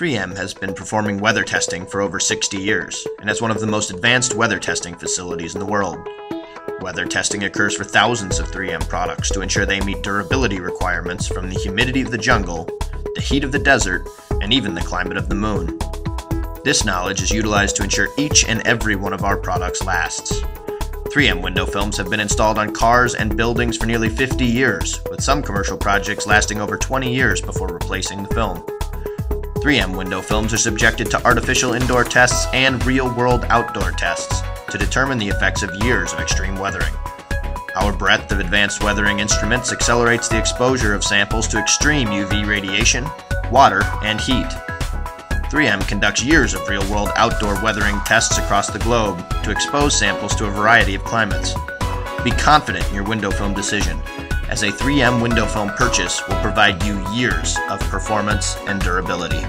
3M has been performing weather testing for over 60 years and has one of the most advanced weather testing facilities in the world. Weather testing occurs for thousands of 3M products to ensure they meet durability requirements from the humidity of the jungle, the heat of the desert, and even the climate of the moon. This knowledge is utilized to ensure each and every one of our products lasts. 3M window films have been installed on cars and buildings for nearly 50 years, with some commercial projects lasting over 20 years before replacing the film. 3M window films are subjected to artificial indoor tests and real world outdoor tests to determine the effects of years of extreme weathering. Our breadth of advanced weathering instruments accelerates the exposure of samples to extreme UV radiation, water, and heat. 3M conducts years of real world outdoor weathering tests across the globe to expose samples to a variety of climates. Be confident in your window film decision, as a 3M window film purchase will provide you years of performance and durability.